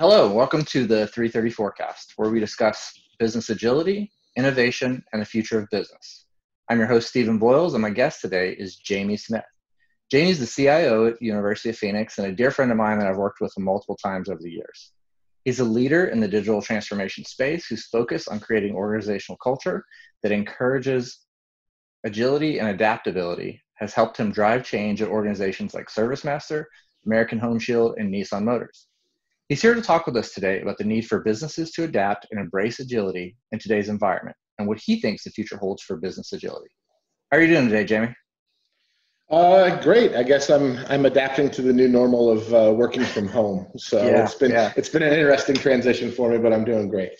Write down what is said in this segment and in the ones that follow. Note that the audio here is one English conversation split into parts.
Hello, welcome to the 334Cast, where we discuss business agility, innovation, and the future of business. I'm your host, Stephen Boyles, and my guest today is Jamie Smith. Jamie's the CIO at University of Phoenix and a dear friend of mine that I've worked with multiple times over the years. He's a leader in the digital transformation space who's focused on creating organizational culture that encourages agility and adaptability, has helped him drive change at organizations like ServiceMaster, American Home Shield, and Nissan Motors. He's here to talk with us today about the need for businesses to adapt and embrace agility in today's environment and what he thinks the future holds for business agility. How are you doing today, Jamie? Uh, great. I guess I'm I'm adapting to the new normal of uh, working from home. So yeah, it's been yeah. it's been an interesting transition for me, but I'm doing great.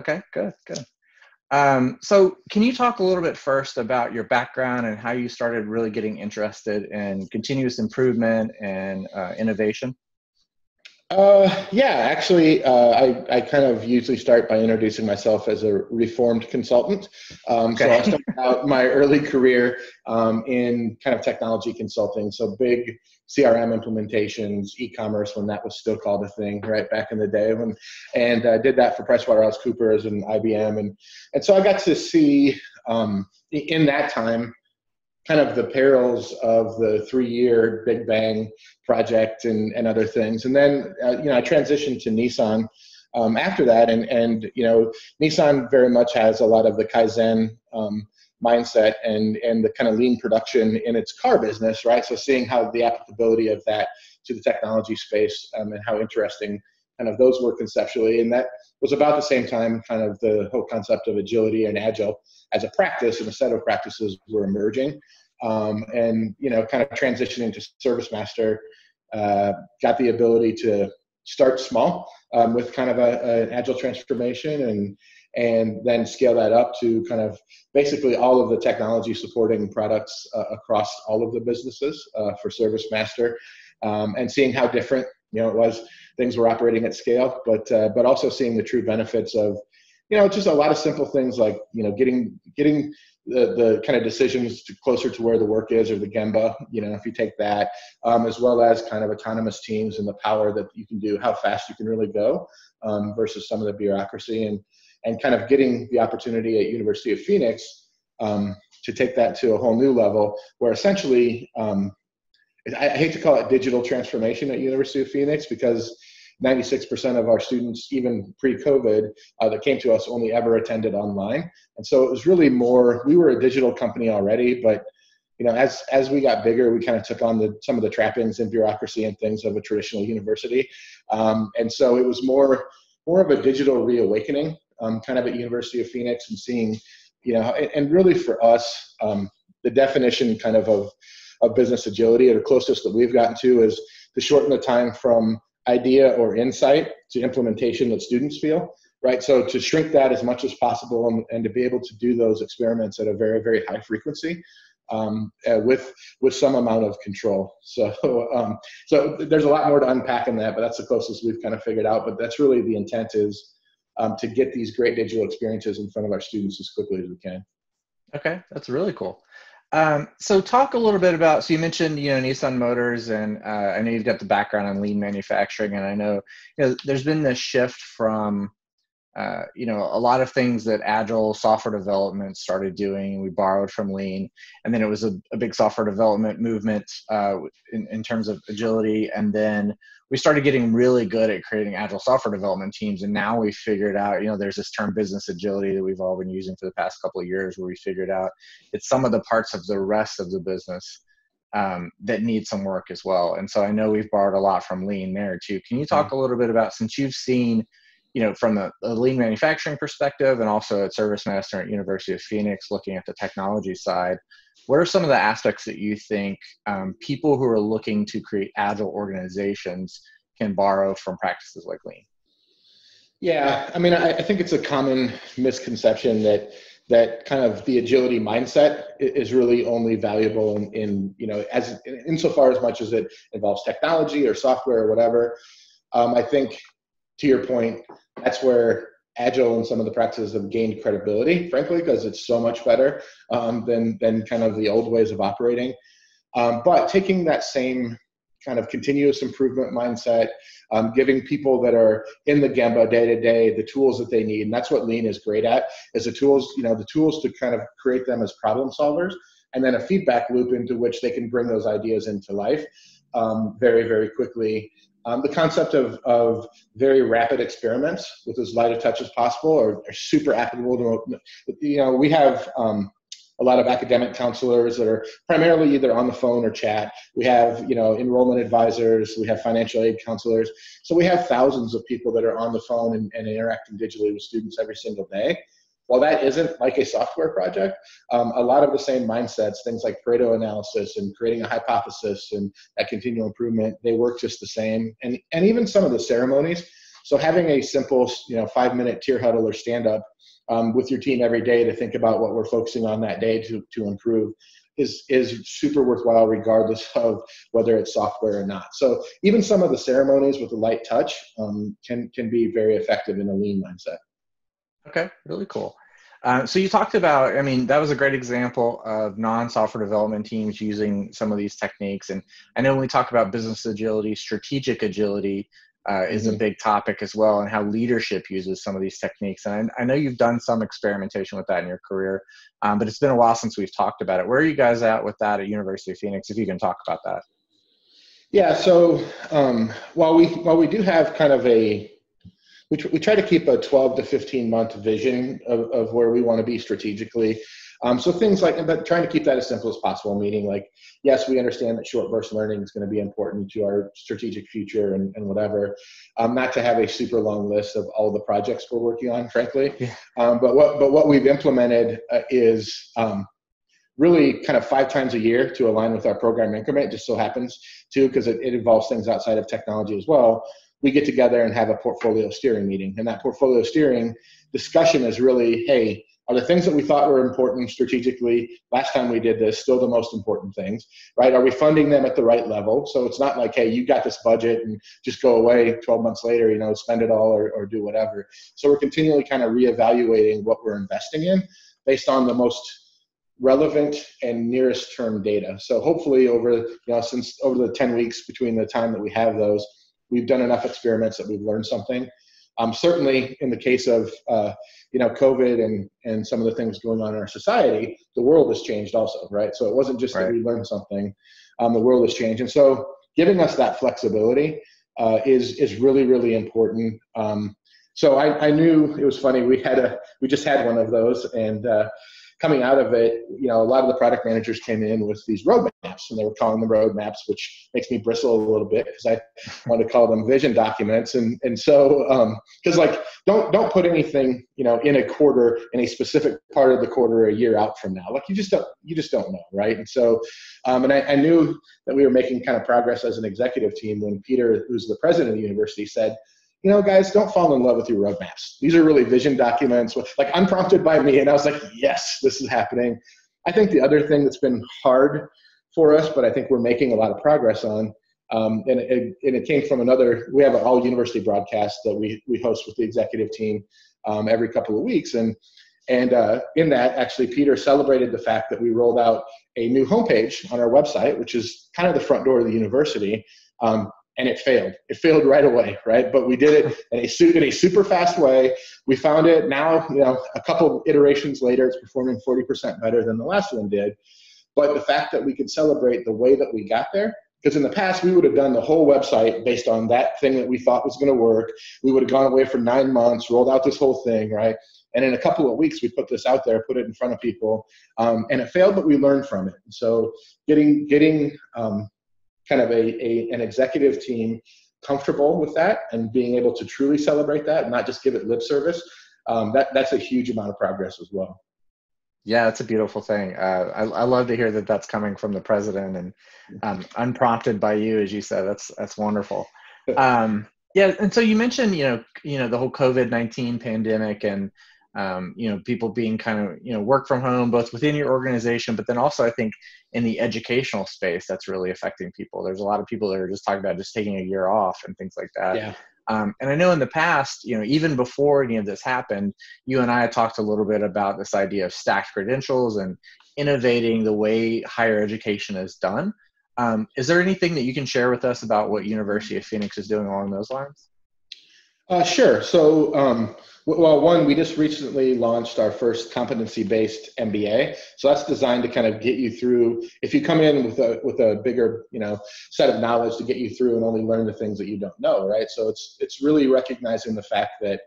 Okay, good, good. Um, so, can you talk a little bit first about your background and how you started really getting interested in continuous improvement and uh, innovation? Uh, yeah, actually, uh, I, I kind of usually start by introducing myself as a reformed consultant. Um, okay. So I started out my early career um, in kind of technology consulting, so big CRM implementations, e-commerce when that was still called a thing, right back in the day. When, and I uh, did that for PricewaterhouseCoopers and IBM, and and so I got to see um, in that time kind of the perils of the three-year Big Bang project and, and other things. And then, uh, you know, I transitioned to Nissan um, after that, and and you know, Nissan very much has a lot of the Kaizen um, mindset and and the kind of lean production in its car business, right? So seeing how the applicability of that to the technology space um, and how interesting kind of those were conceptually, and that was about the same time kind of the whole concept of agility and agile as a practice and a set of practices were emerging. Um, and you know, kind of transitioning to ServiceMaster, uh, got the ability to start small um, with kind of a, an agile transformation and and then scale that up to kind of basically all of the technology supporting products uh, across all of the businesses uh, for ServiceMaster, um, and seeing how different you know it was. Things were operating at scale, but uh, but also seeing the true benefits of you know just a lot of simple things like you know getting getting the, the kind of decisions to closer to where the work is or the gemba you know if you take that um, as well as kind of autonomous teams and the power that you can do how fast you can really go um, versus some of the bureaucracy and and kind of getting the opportunity at university of phoenix um, to take that to a whole new level where essentially um, I, hate to call it digital transformation at university of phoenix because 96% of our students, even pre-COVID, uh, that came to us only ever attended online. And so it was really more, we were a digital company already, but you know, as as we got bigger, we kind of took on the some of the trappings and bureaucracy and things of a traditional university, um, and so it was more more of a digital reawakening, um, kind of at University of Phoenix, and seeing, you know, and, and really for us, um, the definition kind of of of business agility, the closest that we've gotten to, is to shorten the time from idea or insight to implementation that students feel right? So to shrink that as much as possible and, and to be able to do those experiments at a very very high frequency um, uh, with with some amount of control. So um, so there's a lot more to unpack in that but that's the closest we've kind of figured out. But that's really the intent is um, to get these great digital experiences in front of our students as quickly as we can. Okay that's really cool um, so talk a little bit about, so you mentioned, you know, Nissan Motors and uh, I know you've got the background on lean manufacturing and I know, you know, there's been this shift from, uh, you know, a lot of things that agile software development started doing, we borrowed from lean and then it was a, a big software development movement uh, in, in terms of agility. And then we started getting really good at creating agile software development teams and now we figured out you know there's this term business agility that we've all been using for the past couple of years where we figured out it's some of the parts of the rest of the business um, that need some work as well and so i know we've borrowed a lot from lean there too can you talk mm-hmm. a little bit about since you've seen you know from a, a lean manufacturing perspective and also at service master at university of phoenix looking at the technology side what are some of the aspects that you think um, people who are looking to create agile organizations can borrow from practices like lean? Yeah i mean I, I, think it's a common misconception that that kind of the agility mindset is really only valuable in, in you know as insofar as much as it involves technology or software or whatever. Um, i think to your point that's where agile and some of the practices have gained credibility, frankly, because it's so much better um, than than kind of the old ways of operating. Um, but taking that same kind of continuous improvement mindset, um, giving people that are in the Gemba day to day the tools that they need. And that's what Lean is great at is the tools, you know, the tools to kind of create them as problem solvers and then a feedback loop into which they can bring those ideas into life um, very, very quickly. Um, the concept of, of very rapid experiments with as light a touch as possible are, are super applicable to, you know, we have um, a lot of academic counselors that are primarily either on the phone or chat. We have, you know, enrollment advisors, we have financial aid counselors. So we have thousands of people that are on the phone and, and interacting digitally with students every single day. While that isn't like a software project, um, a lot of the same mindsets, things like Pareto analysis and creating a hypothesis and that continual improvement, they work just the same. And, and even some of the ceremonies. So having a simple, you know, five minute tier huddle or stand up um, with your team every day to think about what we're focusing on that day to, to improve is is super worthwhile regardless of whether it's software or not. So even some of the ceremonies with a light touch um, can can be very effective in a lean mindset. Okay, really cool. Uh, so you talked about, I mean, that was a great example of non-software development teams using some of these techniques. And I know when we talk about business agility, strategic agility uh, is mm-hmm. a big topic as well, and how leadership uses some of these techniques. And I, I know you've done some experimentation with that in your career, um, but it's been a while since we've talked about it. Where are you guys at with that at University of Phoenix? If you can talk about that. Yeah. So um, while we while we do have kind of a we, tr- we try to keep a 12 to 15 month vision of, of where we want to be strategically um, so things like, but trying to keep that as simple as possible, meaning like, yes, we understand that short burst learning is going to be important to our strategic future and, and whatever. Um, not to have a super long list of all the projects we're working on, frankly. Yeah. Um, but what but what we've implemented uh, is um, really kind of five times a year to align with our program increment. It just so happens to because it, it involves things outside of technology as well. We get together and have a portfolio steering meeting, and that portfolio steering discussion is really, hey are the things that we thought were important strategically last time we did this still the most important things, right? Are we funding them at the right level? So it's not like, hey, you got this budget and just go away 12 months later, you know, spend it all or, or do whatever. So we're continually kind of reevaluating what we're investing in based on the most relevant and nearest term data. So hopefully over, you know, since over the 10 weeks between the time that we have those, we've done enough experiments that we've learned something. Um, certainly in the case of, uh, you know, COVID and, and some of the things going on in our society, the world has changed also, right? So it wasn't just right. that we learned something, um, the world has changed. And so giving us that flexibility uh, is, is really, really important. Um, so I, I knew it was funny. We had a, we just had one of those and, uh, coming out of it, you know, a lot of the product managers came in with these roadmaps, and they were calling them roadmaps, which makes me bristle a little bit because I want to call them vision documents. And and so because um, like don't don't put anything you know in a quarter in a specific part of the quarter a year out from now. Like you just don't you just don't know, right? And so um, and I, I knew that we were making kind of progress as an executive team when Peter, who's the president of the university, said you know, guys, don't fall in love with your roadmaps. These are really vision documents, with, like unprompted by me. And I was like, yes, this is happening. I think the other thing that's been hard for us, but I think we're making a lot of progress on, um, and, it, and, it, came from another, we have an all university broadcast that we, we host with the executive team um, every couple of weeks. And, and uh, in that, actually, Peter celebrated the fact that we rolled out a new homepage on our website, which is kind of the front door of the university. Um, and it failed. It failed right away, right? But we did it in a, in a super fast way. We found it now, you know, a couple of iterations later, it's performing 40% better than the last one did. But the fact that we could celebrate the way that we got there, because in the past we would have done the whole website based on that thing that we thought was going to work. We would have gone away for nine months, rolled out this whole thing, right? And in a couple of weeks, we put this out there, put it in front of people, um, and it failed, but we learned from it. So getting getting um, kind of a, a an executive team comfortable with that and being able to truly celebrate that and not just give it lip service um, that that's a huge amount of progress as well. Yeah that's a beautiful thing. Uh, I, I love to hear that that's coming from the president and um, unprompted by you as you said. That's that's wonderful. Um, yeah and so you mentioned you know you know the whole covid-19 pandemic and um, you know people being kind of you know work from home both within your organization but then also i think in the educational space that's really affecting people there's a lot of people that are just talking about just taking a year off and things like that yeah. Um, and I know in the past, you know, even before any of this happened, you and I talked a little bit about this idea of stacked credentials and innovating the way higher education is done. Um, is there anything that you can share with us about what University of Phoenix is doing along those lines? Uh, sure. So, um, well, one, we just recently launched our first competency-based MBA. So that's designed to kind of get you through. If you come in with a with a bigger, you know, set of knowledge to get you through and only learn the things that you don't know, right? So it's it's really recognizing the fact that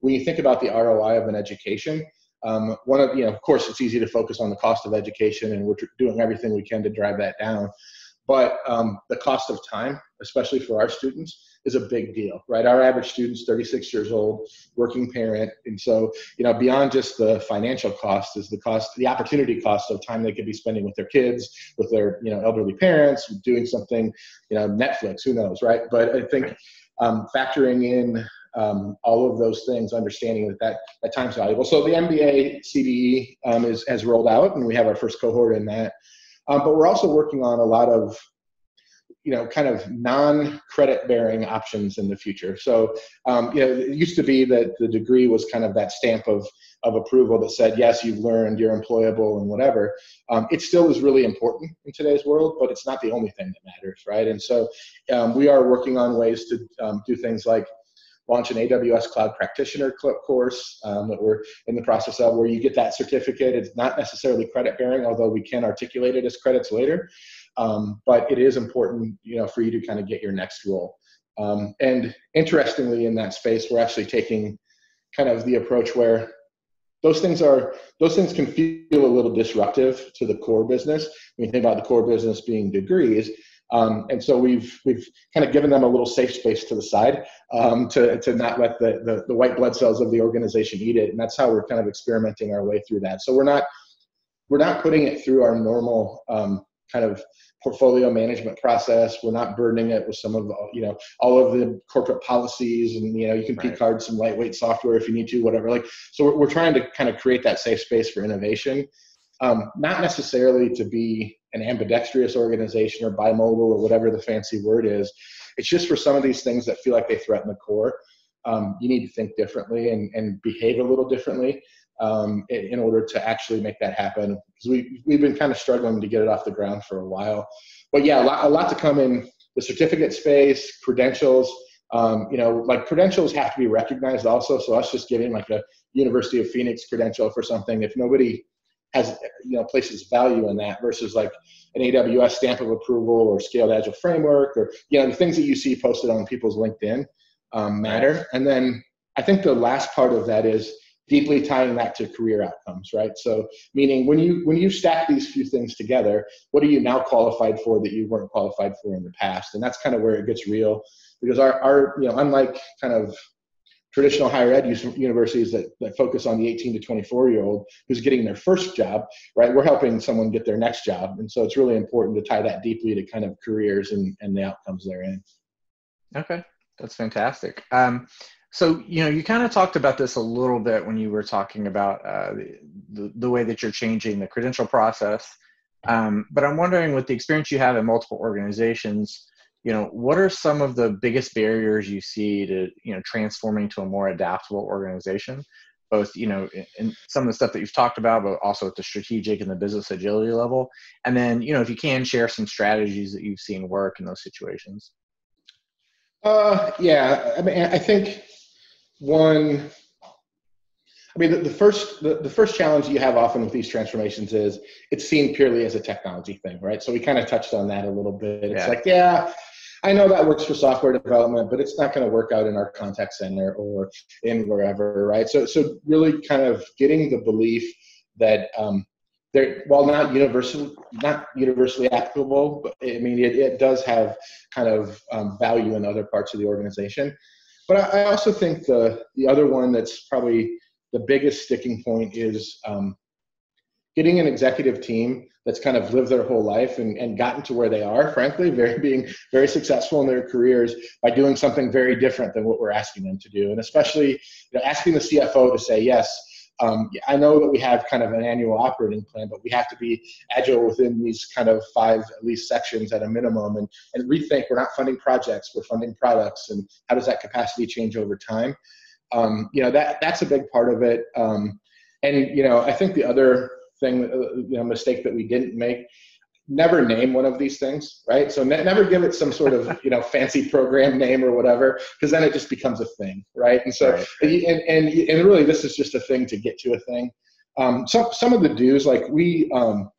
when you think about the ROI of an education, um, one of you know, of course, it's easy to focus on the cost of education, and we're doing everything we can to drive that down. But um, the cost of time, especially for our students, is a big deal, right? Our average student's 36 years old, working parent, and so you know beyond just the financial cost is the cost, the opportunity cost of time they could be spending with their kids, with their you know elderly parents, doing something, you know Netflix, who knows, right? But I think um, factoring in um, all of those things, understanding that that, that time's valuable. So the MBA CBE um, is has rolled out, and we have our first cohort in that. Um, but we're also working on a lot of you know, kind of non-credit bearing options in the future. So, um, you know, it used to be that the degree was kind of that stamp of, of approval that said, yes, you've learned, you're employable and whatever. Um, it still is really important in today's world, but it's not the only thing that matters, right? And so um, we are working on ways to um, do things like launch an AWS Cloud Practitioner course um, that we're in the process of, where you get that certificate. It's not necessarily credit bearing, although we can articulate it as credits later. Um, but it is important, you know, for you to kind of get your next role. Um, and interestingly, in that space, we're actually taking kind of the approach where those things are those things can feel a little disruptive to the core business. When you think about the core business being degrees, um, and so we've we've kind of given them a little safe space to the side um, to to not let the, the, the white blood cells of the organization eat it, and that's how we're kind of experimenting our way through that. So we're not we're not putting it through our normal um, kind of portfolio management process. We're not burdening it with some of the, you know all of the corporate policies, and you know you can right. p-card some lightweight software if you need to, whatever. Like so, we're, we're trying to kind of create that safe space for innovation, um, not necessarily to be an ambidextrous organization or bimodal or whatever the fancy word is. It's just for some of these things that feel like they threaten the core. Um, you need to think differently and, and behave a little differently um, in, in, order to actually make that happen. Because we, we've been kind of struggling to get it off the ground for a while. But yeah, a lot, a lot to come in the certificate space, credentials. Um, you know, like credentials have to be recognized also. So us just getting like a University of Phoenix credential for something, if nobody has you know places value in that versus like an AWS stamp of approval or scaled agile framework or you know the things that you see posted on people's LinkedIn um, matter. And then I think the last part of that is deeply tying that to career outcomes, right? So meaning when you when you stack these few things together, what are you now qualified for that you weren't qualified for in the past? And that's kind of where it gets real because our, our you know unlike kind of traditional higher ed universities that, that focus on the 18 to 24 year old who's getting their first job, right? We're helping someone get their next job. And so it's really important to tie that deeply to kind of careers and, and the outcomes therein. Okay, that's fantastic. Um, so, you know, you kind of talked about this a little bit when you were talking about uh, the, the way that you're changing the credential process. Um, but I'm wondering, with the experience you have in multiple organizations, you know what are some of the biggest barriers you see to you know transforming to a more adaptable organization? Both you know in some of the stuff that you've talked about but also at the strategic and the business agility level. And then you know if you can share some strategies that you've seen work in those situations. Uh yeah i mean i think one I mean, the, the first the, the, first challenge you have often with these transformations is it's seen purely as a technology thing, right? So we kind of touched on that a little bit. It's yeah. like, yeah, I know that works for software development, but it's not going to work out in our contact center or in wherever, right? So, so really kind of getting the belief that um, they're, while not universal, not universally applicable, but I mean it, it does have kind of um, value in other parts of the organization. But I, I, also think the the other one that's probably the biggest sticking point is um, getting an executive team that's kind of lived their whole life and, and gotten to where they are, frankly, very being very successful in their careers by doing something very different than what we're asking them to do. And especially you know, asking the CFO to say, yes, um, I know that we have kind of an annual operating plan, but we have to be agile within these kind of five at least sections at a minimum and, and rethink we're not funding projects, we're funding products and how does that capacity change over time? Um, you know, that that's a big part of it. Um, and, you know, I think the other thing, uh, you know, mistake that we didn't make. Never name one of these things, right? So ne- never give it some sort of you know fancy program name or whatever, because then it just becomes a thing, right? And so right. and, and and really this is just a thing to get to a thing. Um, some some of the do's like we um,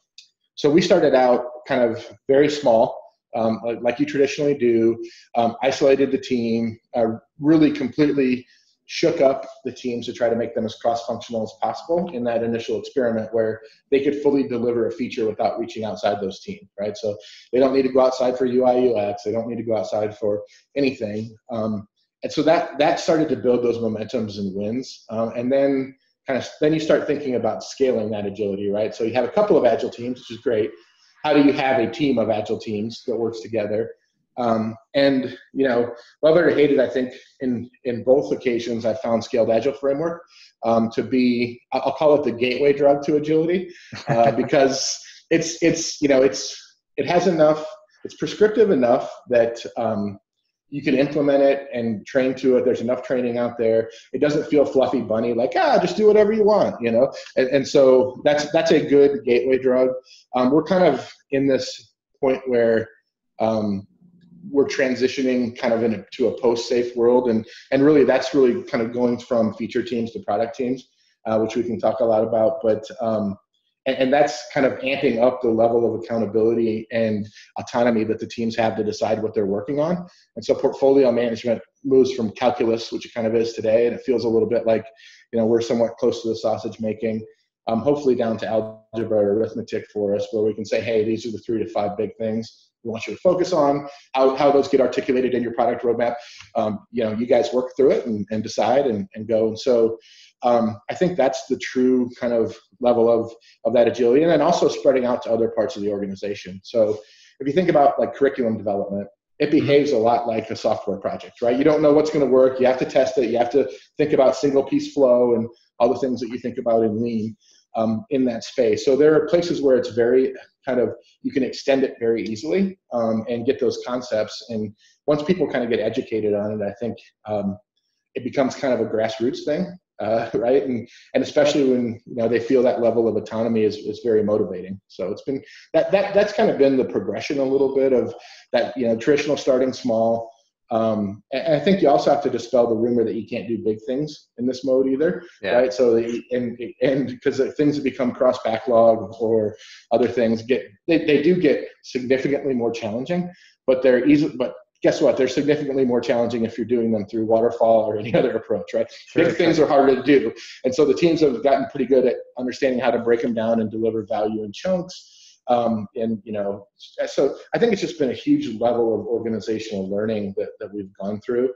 so we started out kind of very small. Um, like you traditionally do, um, isolated the team, uh, really completely shook up the teams to try to make them as cross-functional as possible in that initial experiment where they could fully deliver a feature without reaching outside those teams right? So they don't need to go outside for ui ux they don't need to go outside for anything. Um, and so that that started to build those momentums and wins. Um, and then kind of then you start thinking about scaling that agility right? So you have a couple of agile teams which is great. How do you have a team of agile teams that works together um, and you know, love it or hate it, I think in in both occasions I found Scaled Agile framework um, to be I'll call it the gateway drug to agility uh, because it's it's you know it's it has enough it's prescriptive enough that um, you can implement it and train to it. There's enough training out there. It doesn't feel fluffy bunny like ah just do whatever you want, you know. And, and so that's that's a good gateway drug. Um, we're kind of in this point where um, we're transitioning kind of into a post-SAFe world, and and really that's really kind of going from feature teams to product teams, uh, which we can talk a lot about. But um, and, and, that's kind of amping up the level of accountability and autonomy that the teams have to decide what they're working on. And so portfolio management moves from calculus, which it kind of is today, and it feels a little bit like you know we're somewhat close to the sausage making. Um, hopefully down to algebra or arithmetic for us, where we can say, hey, these are the three to five big things want you to focus on, how, how those get articulated in your product roadmap. Um, you know, you guys work through it and, and decide and, and go. And so um, I think that's the true kind of level of, of that agility. And then also spreading out to other parts of the organization. So if you think about like curriculum development, it mm-hmm. behaves a lot like a software project, right? You don't know what's going to work. You have to test it. You have to think about single piece flow and all the things that you think about in lean um, in that space. So there are places where it's very kind of you can extend it very easily um, and get those concepts. And once people kind of get educated on it, I think um, it becomes kind of a grassroots thing, uh, right? And and especially when you know they feel that level of autonomy is is very motivating. So it's been that that that's kind of been the progression a little bit of that you know traditional starting small um, and I think you also have to dispel the rumor that you can't do big things in this mode either, yeah. right? So and and because things that become cross backlog or other things get they, they do get significantly more challenging, but they're easy. But guess what? They're significantly more challenging if you're doing them through waterfall or any other approach, right? Sure, big things are harder to do, and so the teams have gotten pretty good at understanding how to break them down and deliver value in chunks um, and you know, so I think it's just been a huge level of organizational learning that, that we've gone through.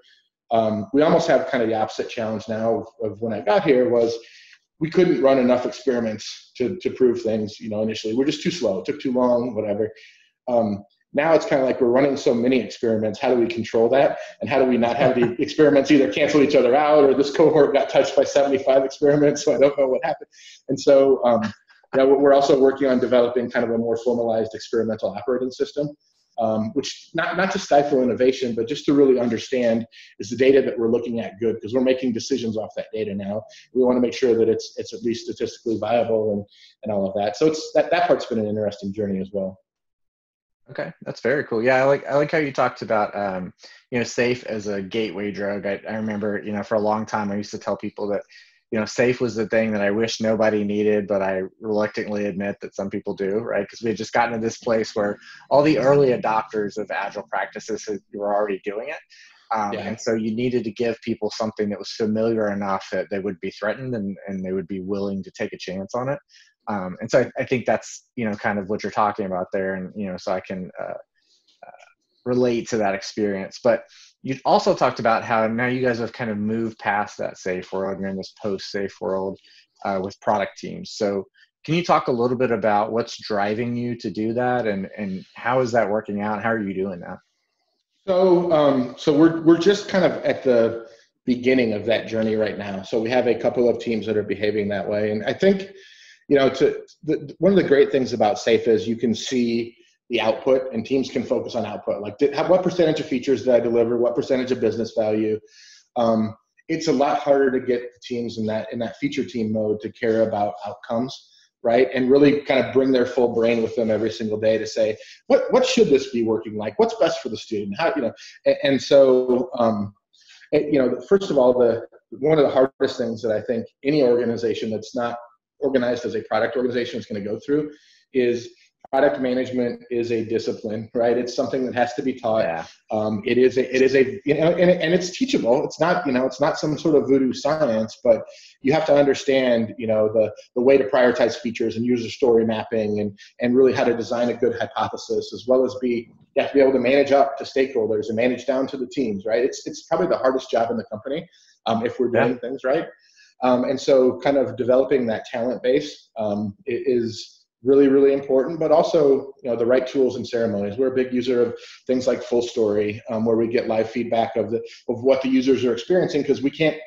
Um, we almost have kind of the opposite challenge now of, of, when I got here was we couldn't run enough experiments to, to prove things, you know, initially. We're just too slow. It took too long, whatever. Um, now it's kind of like we're running so many experiments. How do we control that? And how do we not have the experiments either cancel each other out or this cohort got touched by 75 experiments, so I don't know what happened. And so um, yeah, we're also working on developing kind of a more formalized experimental operating system, um, which not, not to stifle innovation, but just to really understand is the data that we're looking at good? Because we're making decisions off that data now. We want to make sure that it's it's at least statistically viable and and all of that. So it's that that part's been an interesting journey as well. Okay, that's very cool. Yeah, I like I like how you talked about um, you know SAFe as a gateway drug. I, I remember you know for a long time I used to tell people that you know, SAFe was the thing that I wish nobody needed, but I reluctantly admit that some people do, right? Because we had just gotten to this place where all the early adopters of agile practices were already doing it. Um, yeah. And so you needed to give people something that was familiar enough that they would be threatened and, and they would be willing to take a chance on it. Um, and so I, I, think that's, you know, kind of what you're talking about there. And, you know, so I can uh, uh, relate to that experience. But you also talked about how now you guys have kind of moved past that SAFe world you're in this post SAFe world uh, with product teams. So can you talk a little bit about what's driving you to do that and, and how is that working out? How are you doing that? So, um, so we're, we're just kind of at the beginning of that journey right now. So we have a couple of teams that are behaving that way. And I think, you know, to the, one of the great things about SAFe is you can see the output and teams can focus on output like did, what percentage of features did i deliver what percentage of business value um, it's a lot harder to get teams in that in that feature team mode to care about outcomes right? And really kind of bring their full brain with them every single day to say, what what should this be working like? What's best for the student? How you know? And, and so, um, and, you know, first of all, the one of the hardest things that I think any organization that's not organized as a product organization is going to go through is product management is a discipline, right? It's something that has to be taught. Yeah. Um, it is a, it is a, you know, and, and it's teachable. It's not, you know, it's not some sort of voodoo science, but you have to understand, you know, the, the way to prioritize features and user story mapping and, and really how to design a good hypothesis as well as be, you have to be able to manage up to stakeholders and manage down to the teams, right? It's, it's probably the hardest job in the company um, if we're doing yeah. things right. Um, and so kind of developing that talent base um, is, really really important but also you know the right tools and ceremonies. We're a big user of things like Fullstory um, where we get live feedback of the of what the users are experiencing because we can't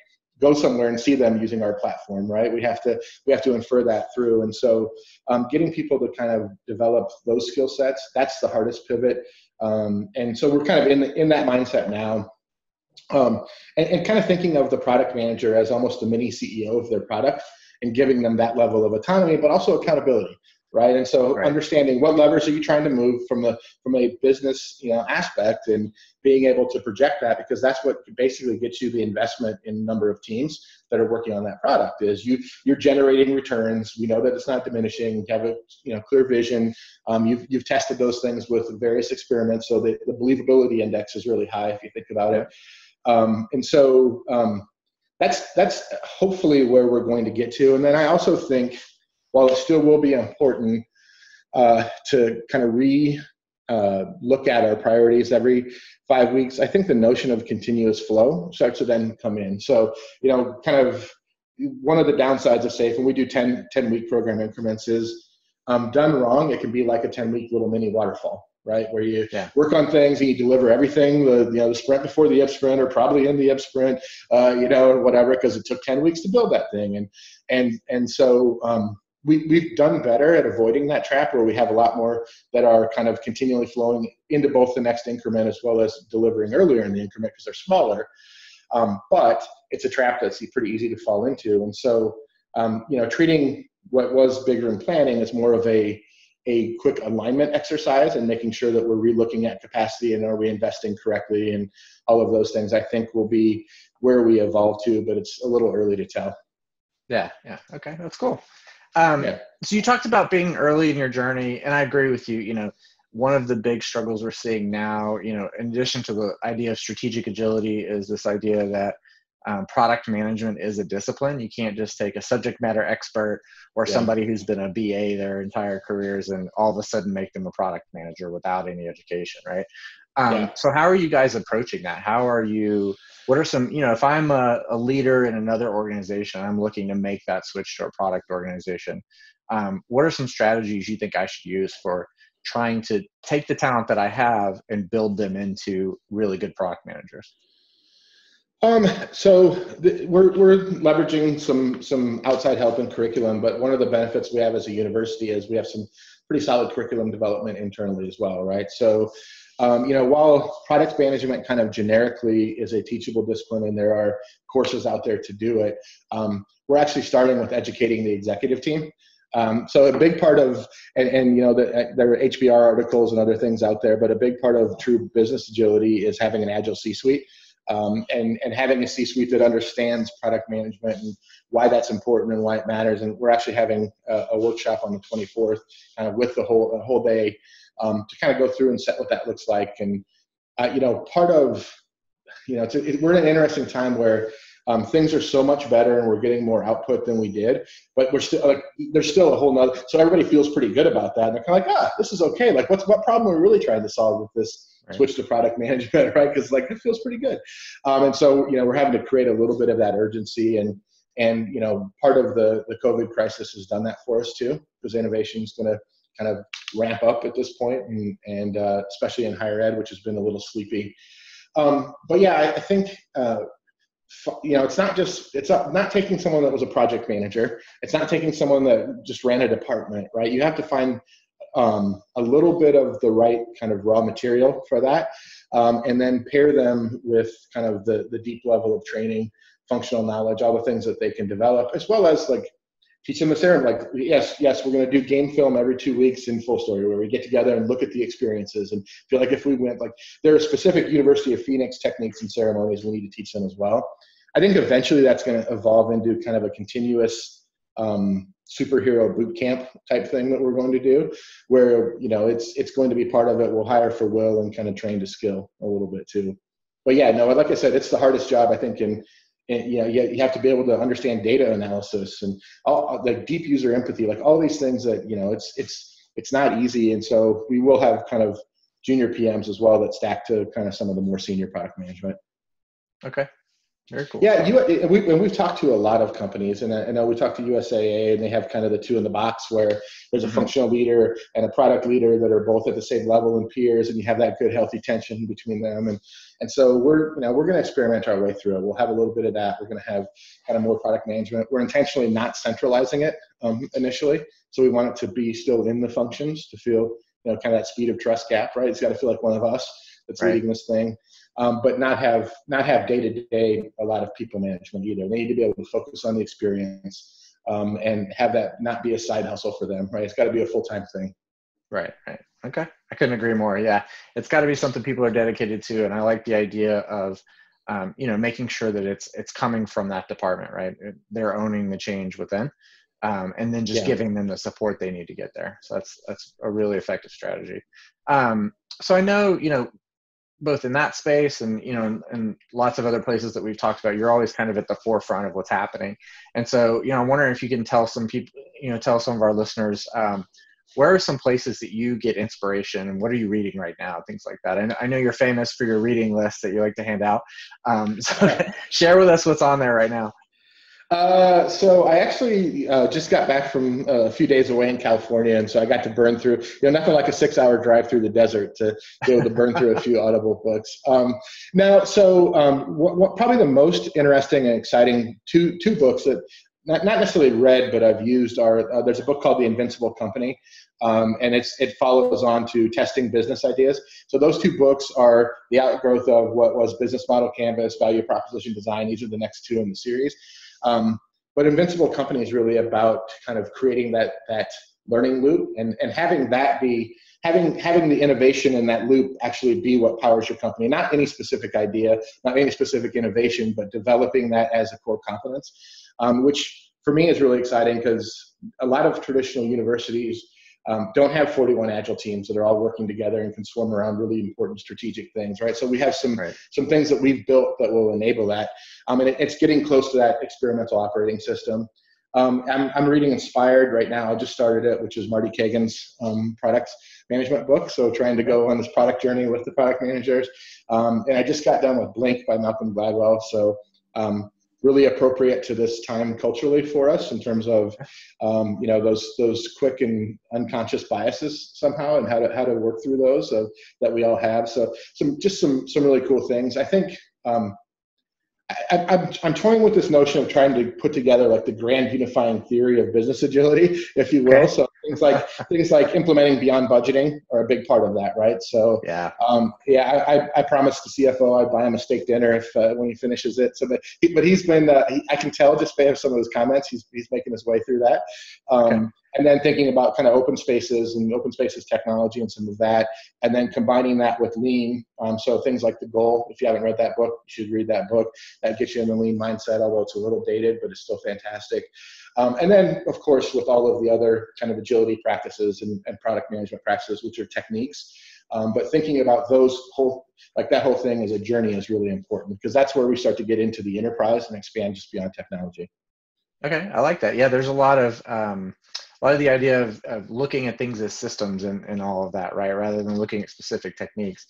go somewhere and see them using our platform right? We have to we have to infer that through. And so um, getting people to kind of develop those skill sets that's the hardest pivot. Um, and so we're kind of in in that mindset now. Um, and, and kind of thinking of the product manager as almost a mini ceo of their product and giving them that level of autonomy but also accountability right? And so right. understanding what levers are you trying to move from the from a business you know aspect and being able to project that because that's what basically gets you the investment in number of teams that are working on that product is you you're generating returns. We know that it's not diminishing. You have a you know clear vision. Um, you've, you've tested those things with various experiments so that the believability index is really high if you think about it. Um, and so um, that's that's hopefully where we're going to get to. And then i also think while it still will be important uh, to kind of re uh, look at our priorities every five weeks, I think the notion of continuous flow starts to then come in. So, you know, kind of one of the downsides of SAFE, when we do 10, 10 week program increments, is um, done wrong, it can be like a 10 week little mini waterfall right? Where you yeah. work on things and you deliver everything, the you know the sprint before the ip sprint or probably in the ip sprint, uh, you know, whatever, because it took ten weeks to build that thing, and and and so um, we, we've done better at avoiding that trap where we have a lot more that are kind of continually flowing into both the next increment as well as delivering earlier in the increment because they're smaller. Um, but it's a trap that's pretty easy to fall into. And so, um, you know, treating what was big room planning as more of a a quick alignment exercise and making sure that we're relooking at capacity and are we investing correctly and all of those things I think will be where we evolve to, but it's a little early to tell. Yeah, yeah. Okay, that's cool. Um, yeah. So you talked about being early in your journey, and I agree with you. You know, one of the big struggles we're seeing now, you know, in addition to the idea of strategic agility, is this idea that um, product management is a discipline. You can't just take a subject matter expert or yeah. somebody who's been a BA their entire careers and all of a sudden make them a product manager without any education, right? Um, yeah. So how are you guys approaching that? How are you? What are some? You know, if I'm a, a leader in another organization, I'm looking to make that switch to a product organization. Um, what are some strategies you think I should use for trying to take the talent that I have and build them into really good product managers? Um, so the, we're, we're leveraging some some outside help in curriculum, but one of the benefits we have as a university is we have some pretty solid curriculum development internally as well, right? So um, you know, while product management kind of generically is a teachable discipline and there are courses out there to do it, um, we're actually starting with educating the executive team. Um, so a big part of, and, and you know, the, there are HBR articles and other things out there, but a big part of true business agility is having an agile C-suite. Um, and, and having a C-suite that understands product management and why that's important and why it matters. And we're actually having a, a workshop on the 24th, kind of with the whole the whole day um, to kind of go through and set what that looks like. And uh, you know, part of you know, a, it, we're in an interesting time where um, things are so much better and we're getting more output than we did, but we're still like there's still a whole nother. So everybody feels pretty good about that, and they're kind of like, ah, this is okay. Like, what's what problem are we really trying to solve with this? Right. switch to product management, right? Because like it feels pretty good. Um, and so you know we're having to create a little bit of that urgency, and and you know part of the the COVID crisis has done that for us too, because innovation is going to kind of ramp up at this point, and, and uh, especially in higher ed, which has been a little sleepy. Um, but yeah, I, I think uh, you know it's not just it's not, taking someone that was a project manager. It's not taking someone that just ran a department, right? You have to find um, a little bit of the right kind of raw material for that, um, and then pair them with kind of the the deep level of training, functional knowledge, all the things that they can develop, as well as like teach them the ceremony. Like, yes, yes, we're going to do game film every two weeks in FullStory where we get together and look at the experiences and feel like if we went, like, there are specific University of Phoenix techniques and ceremonies we need to teach them as well. I think eventually that's going to evolve into kind of a continuous um, superhero boot camp type thing that we're going to do, where you know it's it's going to be part of it. We'll hire for will and kind of train to skill a little bit too. But yeah, no, like I said, it's the hardest job I think in and you know you have to be able to understand data analysis and all like deep user empathy like all these things that you know it's it's it's not easy. And so we will have kind of junior pms as well that stack to kind of some of the more senior product management. Okay very cool. Yeah, you, and, we, and we've talked to a lot of companies, and I, I know we talked to USAA, and they have kind of the two in the box where there's a mm-hmm. functional leader and a product leader that are both at the same level and peers, and you have that good, healthy tension between them. And and so we're you know we're going to experiment our way through it. We'll have a little bit of that. We're going to have kind of more product management. We're intentionally not centralizing it um, initially, so we want it to be still in the functions to feel you know kind of that speed of trust gap, right? It's got to feel like one of us that's right. leading this thing um, but not have not have day to day a lot of people management either. They need to be able to focus on the experience um, and have that not be a side hustle for them. Right? It's got to be a full time thing. Right. Right. Okay. I couldn't agree more. Yeah, it's got to be something people are dedicated to, and I like the idea of. Um, you know, making sure that it's it's coming from that department, right? They're owning the change within, um, and then just yeah. giving them the support they need to get there. So that's that's a really effective strategy. Um, so I know you know both in that space and you know and, and, lots of other places that we've talked about you're always kind of at the forefront of what's happening. And so you know i'm wondering if you can tell some people you know tell some of our listeners um, where are some places that you get inspiration and what are you reading right now things like that? And I know you're famous for your reading list that you like to hand out. Um, so share with us what's on there right now uh, so I actually uh, just got back from uh, a few days away in California, and so I got to burn through. You know, nothing like a six-hour drive through the desert to be able to burn through a few Audible books. Um, now, so um, what, what, probably the most interesting and exciting two two books that not, not necessarily read but I've used are uh, there's a book called The Invincible Company, um, and it's it follows on to testing business ideas. So those two books are the outgrowth of what was Business Model Canvas, Value Proposition Design. These are the next two in the series. Um, but Invincible Company is really about kind of creating that that learning loop and, and having that be having having the innovation in that loop actually be what powers your company. Not any specific idea not any specific innovation but developing that as a core competence um, which for me is really exciting because a lot of traditional universities um, don't have 41 agile teams that are all working together and can swarm around really important strategic things, right? So we have some right. some things that we've built that will enable that, um, and it, it's getting close to that experimental operating system. Um, I'm, I'm reading Inspired right now. I just started it, which is Marty Cagan's um, product management book. So trying to go on this product journey with the product managers, um, and I just got done with Blink by Malcolm Gladwell. So um, really appropriate to this time culturally for us in terms of um, you know those those quick and unconscious biases somehow and how to how to work through those uh, that we all have so some just some some really cool things i think um, I, I'm, I'm toying with this notion of trying to put together like the grand unifying theory of business agility, if you will. Okay. So things like things like implementing beyond budgeting are a big part of that, right? So yeah, um, yeah, I, I promised the CFO I'd buy him a steak dinner if uh, when he finishes it. So, but, he, but he's been uh, he, I can tell just by some of his comments, he's he's making his way through that. Um, okay and then thinking about kind of open spaces and open spaces technology and some of that, and then combining that with lean. Um, so things like the goal. If you haven't read that book, you should read that book. That gets you in the lean mindset, although it's a little dated, but it's still fantastic. Um, and then, of course, with all of the other kind of agility practices and, and product management practices, which are techniques. Um, but thinking about those whole, like that whole thing as a journey is really important because that's where we start to get into the enterprise and expand just beyond technology. Okay, I like that. Yeah, there's a lot of um, a lot of the idea of, of looking at things as systems and, and all of that, right? Rather than looking at specific techniques.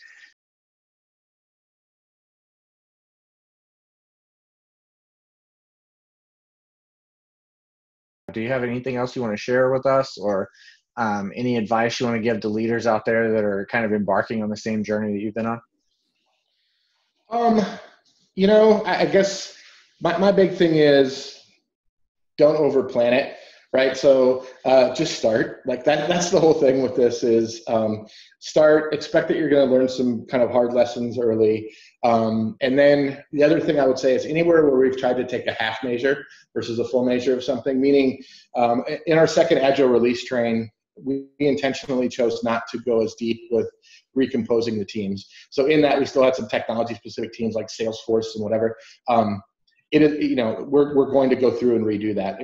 Do you have anything else you want to share with us or um, any advice you want to give to leaders out there that are kind of embarking on the same journey that you've been on? Um, you know, I, I guess my, my big thing is don't overplan it right? So uh, just start. Like that. That's the whole thing with this is um, start. Expect that you're going to learn some kind of hard lessons early, um, and then the other thing I would say is anywhere where we've tried to take a half measure versus a full measure of something. Meaning, um, in our second agile release train, we intentionally chose not to go as deep with recomposing the teams. So in that, we still had some technology specific teams like Salesforce and whatever. Um, it is you know we're, we're going to go through and redo that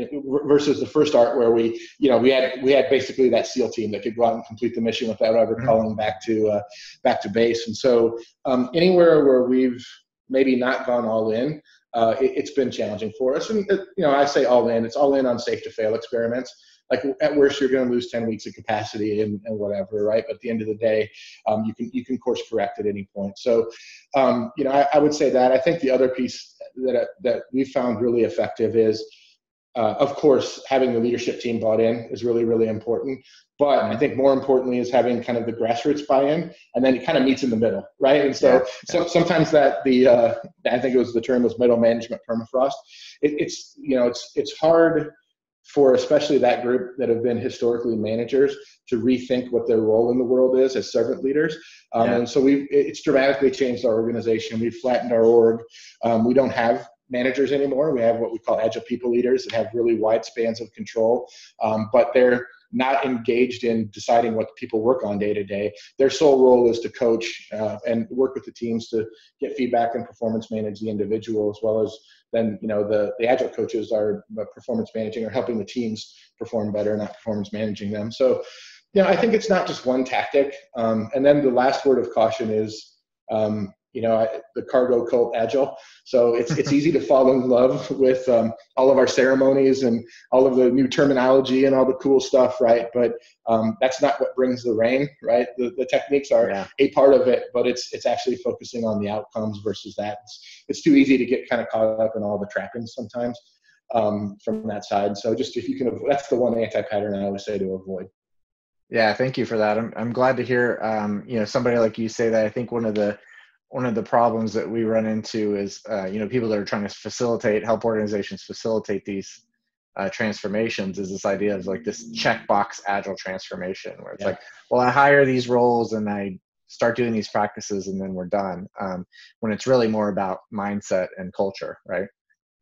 versus the first ART where we you know we had we had basically that seal team that could go out and complete the mission without ever mm-hmm. calling back to uh, back to base. And so um, anywhere where we've maybe not gone all in uh, it, has been challenging for us. And uh, you know i say all in it's all in on safe to fail experiments. Like at worst you're going to lose 10 weeks of capacity and, and whatever right? But at the end of the day um, you can you can course correct at any point. So um, you know I, I, would say that. I think the other piece that that we found really effective is uh, of course having the leadership team bought in is really really important. But i think more importantly is having kind of the grassroots buy-in and then it kind of meets in the middle right? And so, yeah. so sometimes that the uh, i think it was the term was middle management permafrost. It, it's you know it's it's hard for especially that group that have been historically managers to rethink what their role in the world is as servant leaders. Um, yeah. And so we it's dramatically changed our organization. We've flattened our org. Um, we don't have managers anymore. We have what we call agile people leaders that have really wide spans of control, um, but they're not engaged in deciding what people work on day to day. Their sole role is to coach uh, and work with the teams to get feedback and performance manage the individual as well as then you know the, the agile coaches are performance managing or helping the teams perform better, not performance managing them. So, you know, I think it's not just one tactic. Um, and then the last word of caution is um, you know, the cargo cult agile. So it's it's easy to fall in love with um, all of our ceremonies and all of the new terminology and all the cool stuff, right? But um, that's not what brings the rain, right? The, the techniques are yeah. a part of it, but it's it's actually focusing on the outcomes versus that. It's, it's too easy to get kind of caught up in all the trappings sometimes um, from that side. So just if you can, that's the one anti-pattern I always say to avoid. Yeah, thank you for that. I'm I'm glad to hear um, you know somebody like you say that. I think one of the one of the problems that we run into is uh, you know people that are trying to facilitate help organizations facilitate these uh, transformations is this idea of like this checkbox agile transformation where it's yeah. like well i hire these roles and i start doing these practices and then we're done um, when it's really more about mindset and culture right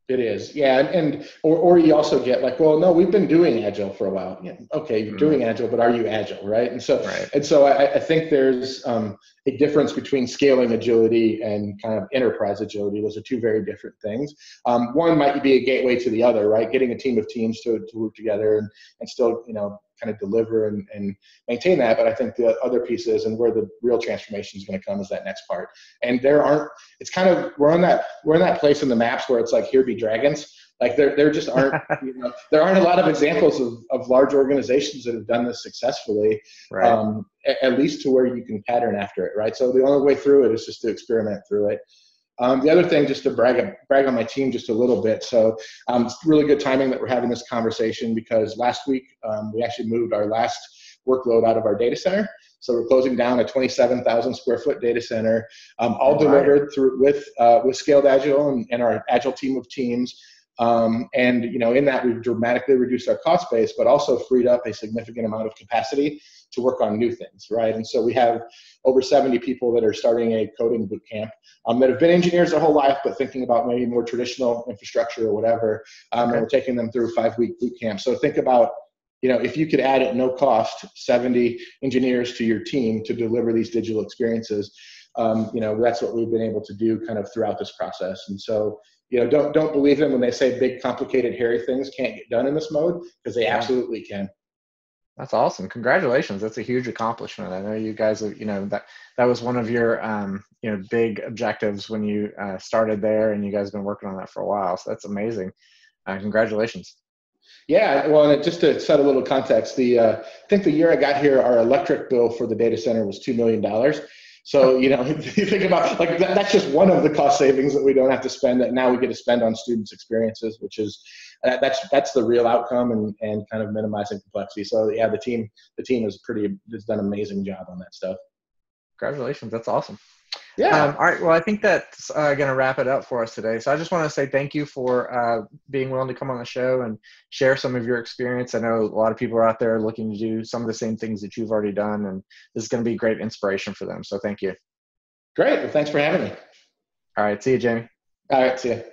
it is, yeah, and, and or or you also get like, well, no, we've been doing agile for a while. Yeah, okay, you're mm-hmm. doing agile, but are you agile, right? And so, right. and so, I, I think there's um, a difference between scaling agility and kind of enterprise agility. Those are two very different things. Um, one might be a gateway to the other, right? Getting a team of teams to, to work together and, and still, you know, kind of deliver and, and maintain that. But I think the other piece is, and where the real transformation is going to come is that next part. And there aren't. It's kind of we're on that we're in that place in the maps where it's like here be dragons. Like there there just aren't you know there aren't a lot of examples of, of large organizations that have done this successfully. Right. Um, at, at least to where you can pattern after it, right? So the only way through it is just to experiment through it. Um, the other thing, just to brag, brag on my team just a little bit. So um, it's really good timing that we're having this conversation because last week um, we actually moved our last workload out of our data center. So we're closing down a 27,000 square foot data center, um, all delivered through with uh, with Scaled Agile and, and our Agile team of teams. Um, and you know, in that we've dramatically reduced our cost base, but also freed up a significant amount of capacity to work on new things, right? And so we have over 70 people that are starting a coding boot camp um, that have been engineers their whole life, but thinking about maybe more traditional infrastructure or whatever. Um, okay. And we're taking them through five week boot camp. So think about, you know, if you could add at no cost 70 engineers to your team to deliver these digital experiences, um, you know, that's what we've been able to do kind of throughout this process. And so, you know, don't don't believe them when they say big, complicated, hairy things can't get done in this mode because they yeah. absolutely can. That's awesome. Congratulations. That's a huge accomplishment. I know you guys have, you know, that that was one of your um, you know, big objectives when you uh, started there and you guys have been working on that for a while. So that's amazing. Uh, congratulations. Yeah, well, and just to set a little context, the uh, I think the year I got here, our electric bill for the data center was two million dollars. So you know, you think about like that, that's just one of the cost savings that we don't have to spend that now we get to spend on students' experiences, which is uh, that's that's the real outcome and, and kind of minimizing complexity. So yeah, the team the team is pretty has done an amazing job on that stuff. Congratulations, that's awesome. Yeah. Um, all right. Well, I think that's uh, going to wrap it up for us today. So I just want to say thank you for uh, being willing to come on the show and share some of your experience. I know a lot of people are out there looking to do some of the same things that you've already done, and this is going to be great inspiration for them. So thank you. Great. Well, thanks for having me. All right. See you, Jamie. All right. See you.